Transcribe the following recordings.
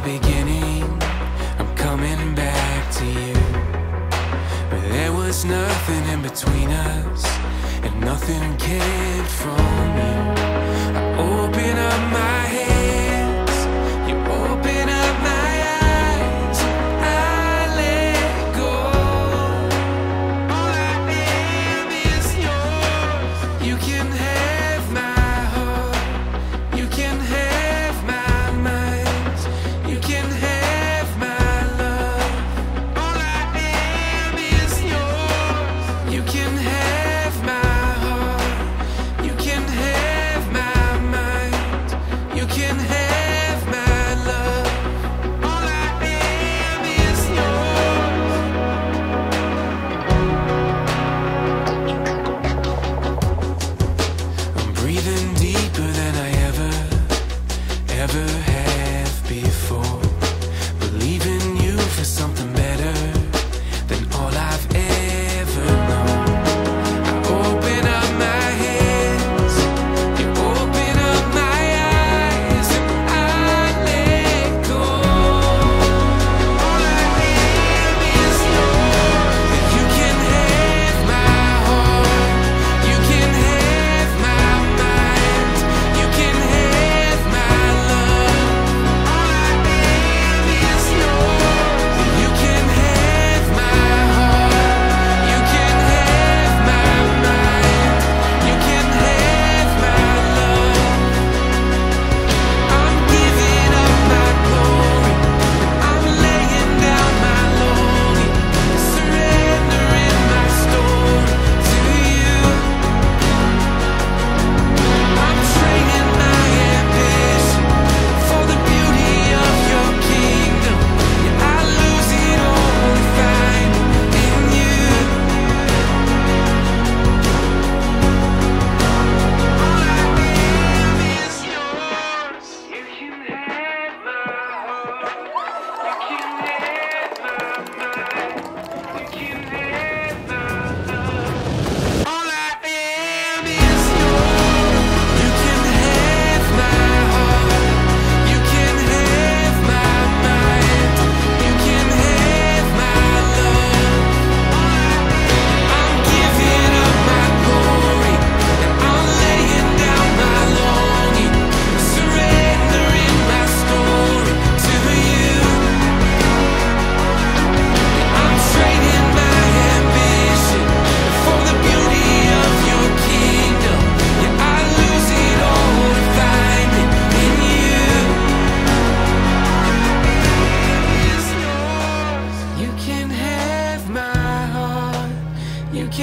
beginning I'm coming back to you. But there was nothing in between us And nothing kept from you. I never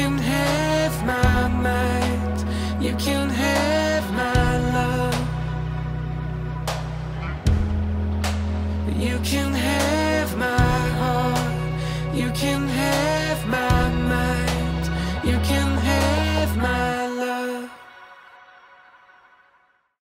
can have my mind. You can have my love. You can have my heart. You can